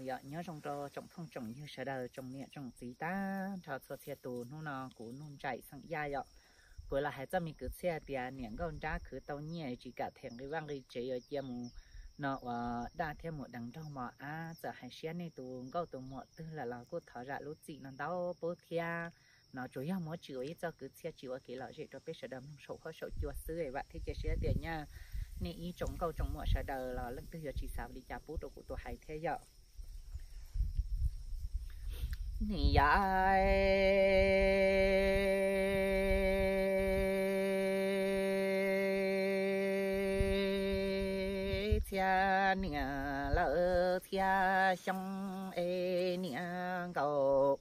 đầu giờ nhớ trong trò trong phong trọng như sẽ đời trong nhẹ trong tí ta cho cho xe tù nó nó cú nôn chạy sang gia giờ cuối là hai trăm mình cứ xe tiền niệm con ra cứ tàu nhẹ, chỉ cả thèm cái vang cái chế ở chia mù. Nó và ờ, đa thêm một đằng trong mà à giờ hai xe này tù câu tù một tư là là cô thở ra lúc chị nó đau bố thia. Nó chủ yếu mỗi chịu ấy cho cứ xe chịu cái lợi gì cho biết sẽ đâm sổ khó sổ chùa xưa vậy. Thì cái xe tiền nha. Nè ý chống câu chống mọi sợ đời là lần thứ giờ chỉ sao đi chả bút đồ của tôi hay thế giờ nè ya thia nè lỡ thia xong ê nè cầu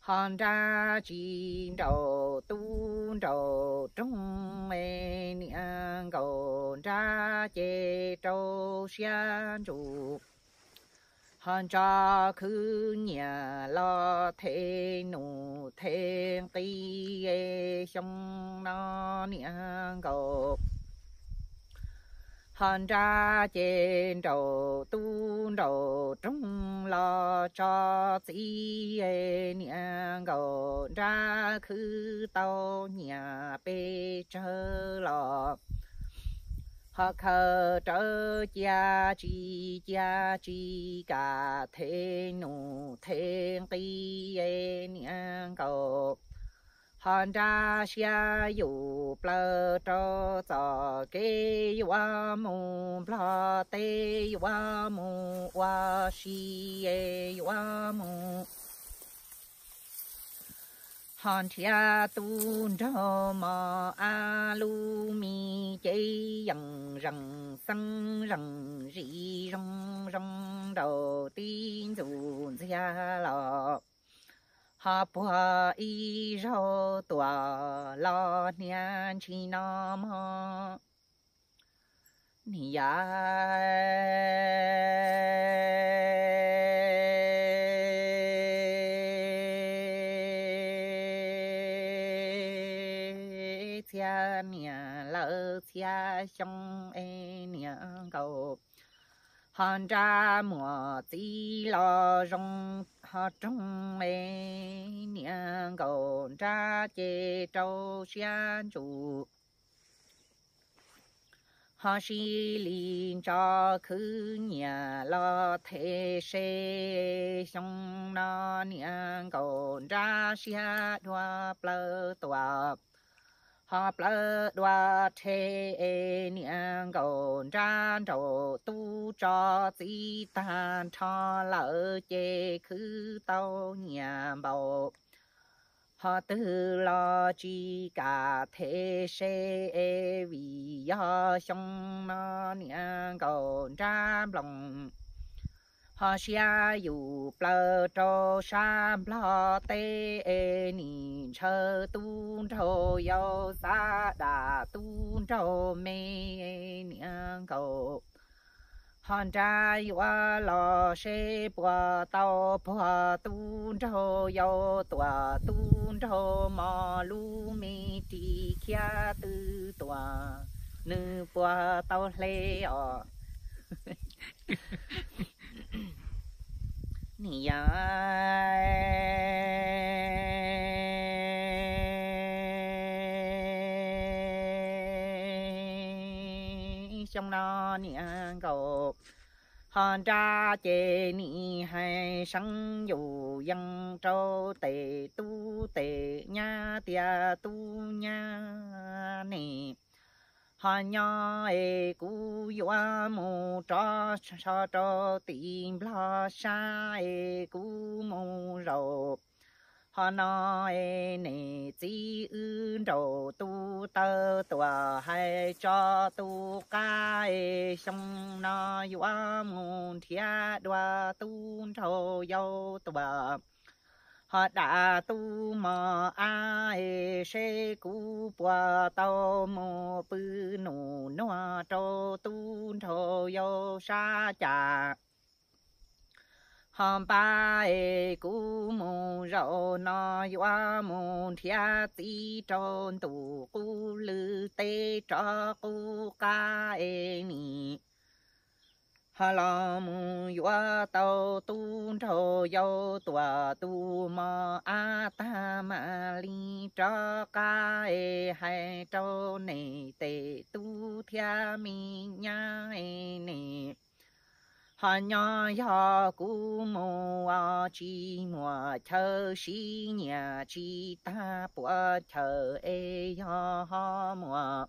hòn ra chi đầu tu đầu trong mê e niệm cầu ra chê trâu xian chủ hòn cho khứ nhà lo thế nụ thế tí xong nó niệm cầu hòn ra trên đầu tu đầu trung lo cho sĩ niệm cầu ra khứ tàu nhà bê chơ lọt họ khờ trơ cha chi cha chi cả thế nụ thế tí niang cầu hòn ra xia yu plơ trơ cho kê wa mù plơ tê wa mù wa xi ê wa mù hòn chia tu cho mò a lu mi chế rằng rằng sang rằng rì rong rong đầu tiên dù ra lọ ha bua y rau tua lo nian chi nam ma ni ya tia nia lỡ tia trong e nia cầu hòn ra mùa tí lo rong họ trong e niệm cầu ra chê trâu xian chủ họ xì linh cho khứ nhà lo thế xê xong nó niệm cầu ra xia đua plơ tòa họ plơ đoa thế niệm cầu ra trâu tu cho di tàn, cho lỡ chê khứ tàu nhà bầu. Họ tư lo chi cả thế sẽ vì do xong nó niệm cầu ra lòng họ xia yu plơ trô sa plơ tê ê e ni chơ tu trô yo sa đà tu trô mê e niệm cầu hòn tra yo lo se bùa tàu bùa tu trô yo tùa tu trô mò lu mê tì kia tư tùa nữ bùa tàu lê ọ nì trong nó nì cầu, hòn ra chê nì hay sang dù dân trâu tề tu tề, nha tia tu nha nì họ nhỏ ê cú yoa mù cho cho cho tìm lo xa ê cú mù rầu họ nói ê nè chỉ ư rầu tu tơ tòa hay cho tu ca ê xong nó yoa mù thia đoa tu rầu yêu tòa họ đã tu mà ai sẽ cú bùa tàu mô bư nụ noa trâu tu thô yêu sa chà. Họ ba ê cú mù rau nó yoa mù thia tí trâu tù cú lư tê cho cú ca ê nì hà la mu yua tàu tu trâu yau tua tu ma a ta ma li cho ca e hai trâu này tê tu thia mi nha e nè. Hà nhà ya cu mô a chi mùa thơ si nhà chi ta bùa thơ e ya ha mùa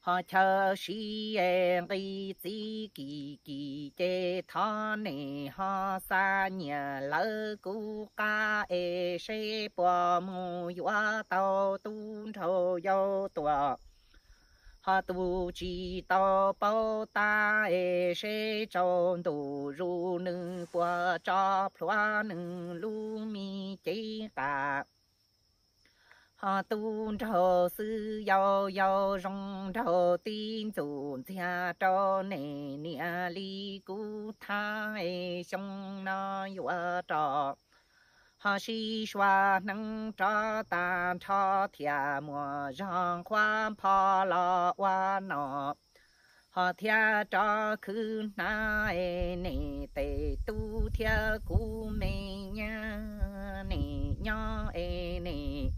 họ chờ si em đi chỉ kỳ kỳ chê thọ nè họ xa nhà lỡ cú ca e sẽ bỏ mù yuа tàu tu thầu yêu tua họ tu chỉ tàu bao ta e sẽ tròn tù ru nữ qua cho phloa nữ lu mi chế cả hà tu trò sư yo yo rong trò tin chủ thia trò nè, nia, li cú tha e sông na yo trò. Hà si xoa nâng trò ta trò thia, mùa, rong khoan phò lọ hoa nọ. Họ thia trò khứ na e nè tê tu, thia cú mê nha, nè nhỏ e nè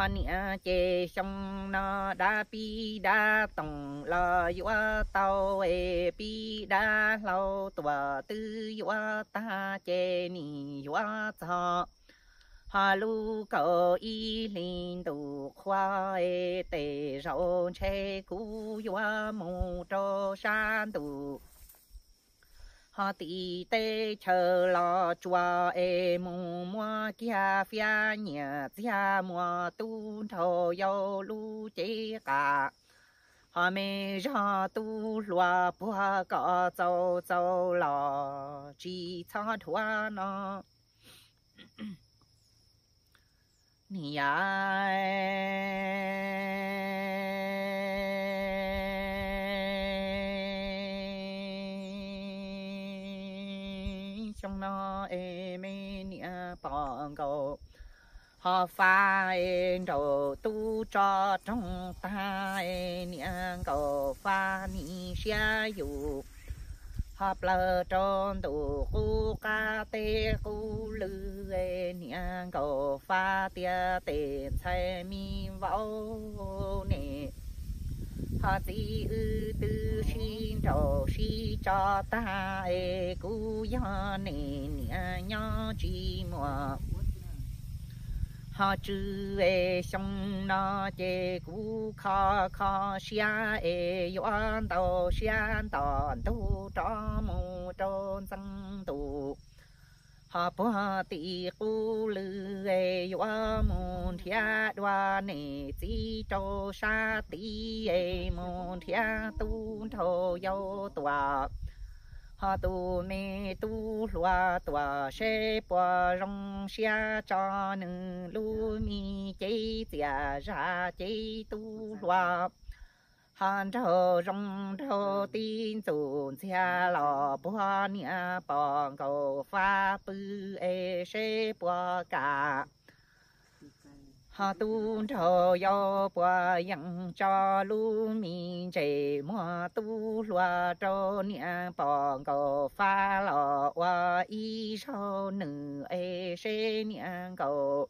họ nia chê sông nó đa pi đa tổng lo yua tàu e pi đa lâu tua tư yua ta chê ni yua cho hà lu cầu y linh du khoa e tê rau chê cu yua mu trô san du họ tí tê chờ lo chùa e mù mua kia phía nhà gia mua tu thô yêu lu chế cả họ mê ra tu loa bùa có châu châu lo chỉ cho thua nó nì trong nó em nia bằng cầu họ pha em đầu tu cho trong ta em nia cầu pha ni xia yu họ plơ tròn tu khu ca tê khu lư em nia cầu pha tia tê chai mi vào nè họ chỉ ư tư xin trò si cho ta ê cú ya nè nè nhỏ chi mùa. Họ chư ê xong na chê cú kha kha xia ê yuan tàu xian tòn tu cho mù trôn sang hà họ bỏ tì cu lư ê yo môn thia đoa nè chỉ cho sa tì ê môn thia tu thô yo tòa hà tu mê tu loa tòa sẽ bò rong xia cho nữ lu mi chế tia ra chế tu loa hàn trơ rong trơ tin dùn chia lò bùa nia bòn cầu, pha bư ê e xê bùa cả hà tu trâu yo bùa yang, cho lu mi chế mua tu loa trâu nia bòn cầu, pha lò wa y trâu nữ ê xê nia cầu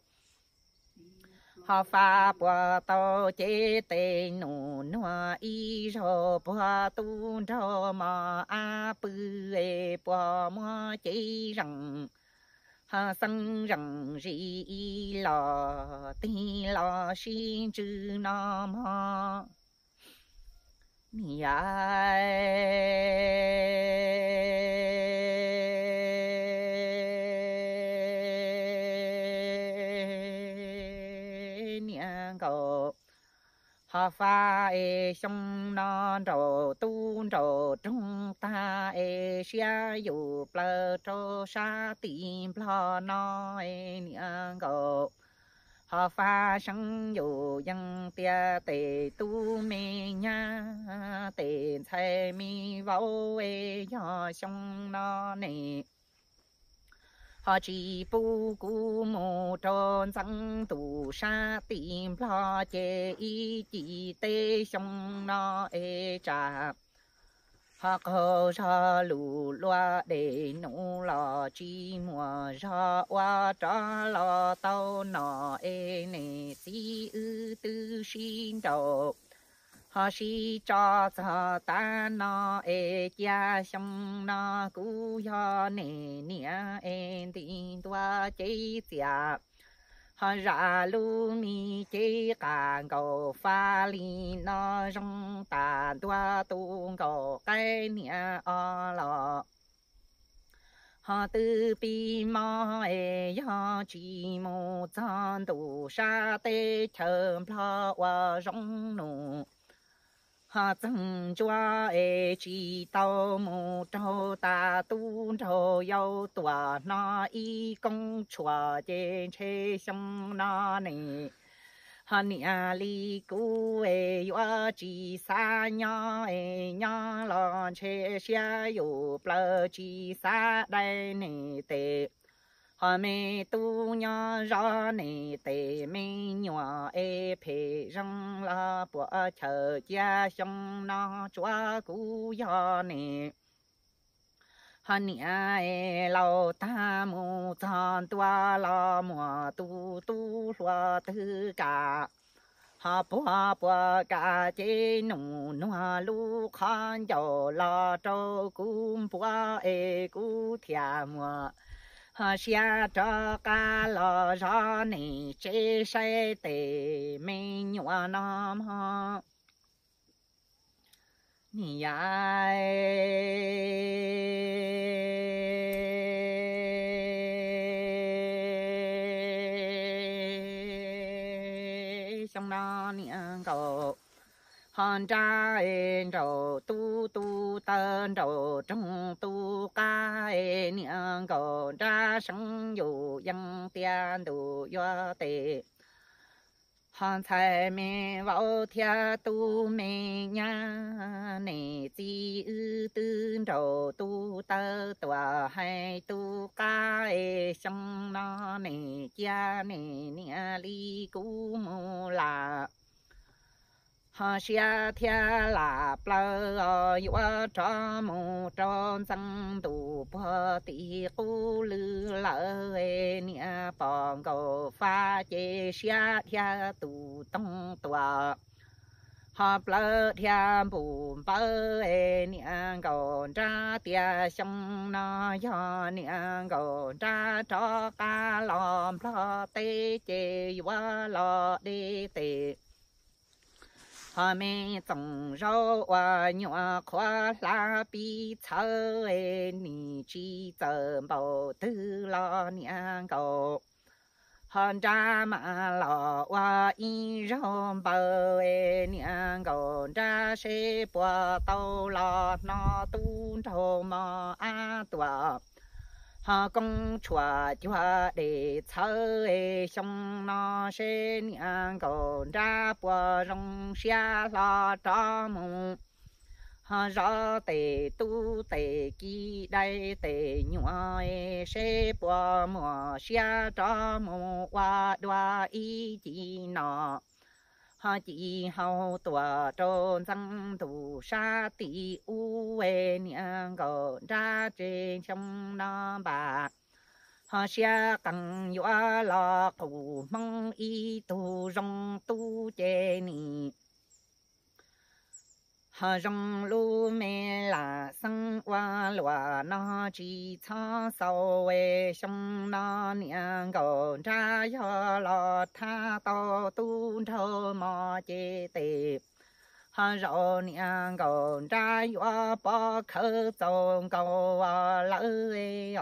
họ pha bùa tàu chế tê nụ nua y rô bùa tu rô mò a bư ê, bùa mò chế rằng. Hà sân rằng rì y lò, tì lò xì chư nò mò. Mi ai. Họ pha e sông non trầu tu trầu trung ta e xia yu plơ trô sa tìm plơ no e niang cầu họ pha sang yu yang tia, tề tu mê nha, tề thay mi vô e yo sông no nè họ chỉ bu cú mô tròn răng tù sa tìm lo chê y chỉ tê xong nó ê trà ha có ra lù loa để nụ lò chi mùa ra qua trả lò tao nọ ê nè si ư tư xin đầu họ si cho sa ta na e cha xong na cu ya nè nia en tin tua chế tia họ ra lu mi chế càng cầu pha li nó rong ta tua tu cầu cái nia o lọ họ từ bi ma e ya chi mo chan tu sa te chơm pla wa rong nu họ từng cho e chỉ tao mù cho ta tu cho yêu tòa na y công chùa chế chế xong nó này hân à li cú e yo chỉ sa nhỏ e nhỏ lo chế xia yo plơ chỉ sa đây này tệ. 的。họ mê tu nhỏ rõ nè tề mẹ nhỏ ê phê răng la bỏ chờ cha xong nó chúa cú nhỏ nè hân nia ê lâu ta mù chọn tua lo mùa tu tu lo tư cả hà bùa bùa cả chế nụ nụ lu khan dầu lo trâu cú bùa ê cú thia mùa xia cho ca lo ra nè chế sai tề mê nhua nam ha nì ai hòn tra en trầu tu tu tân trầu trong tu ca en niang cầu ra sống dù dân tiền đủ do tệ hòn thái mẹ vào thia tu mẹ nhà nè chi ư tư trầu tu tơ tòa hay tu ca e xong nó nè cha nè nè ly cú mù là ha xia thia là plơ yu cho mu tròn sang tu po ti cu lư lơ e nia pong go pha che xia thia tu tông tua ha plơ thia bù bơ e nia go ra tia xong na ya nia go ra cho ca lom plơ tê che yu lo đi tê họ mẹ tổng rau và nhỏ khoa la bi thơ ê nì chi tờ bảo tư lo niang cầu hòn ra mà lọ và y rau bờ ê niang cầu ra sẽ bùa tàu lo nó tu trâu mò a tùa ha công chùa chùa để thơ ê xong nó sẽ niang cầu ra bùa rong xia lo cho mù ha rõ tề tu tề kỳ đây tề nhua ê sẽ bùa mùa xia cho mù qua đoa ý chỉ nó họ chỉ hậu tòa trôn răng thủ sa tỷ u ê niang gò ra trên trong nó bà. Họ sẽ cần yo lo cụ mong y tu rong tu chê ni hà rong lu mê là sang qua lúa nó chỉ cha sau ê xong nó niang gò ra yo lo tha to tu thơ mò chê tê hà rô niang gò ra yo bỏ khơ trong cầu, lỡ ê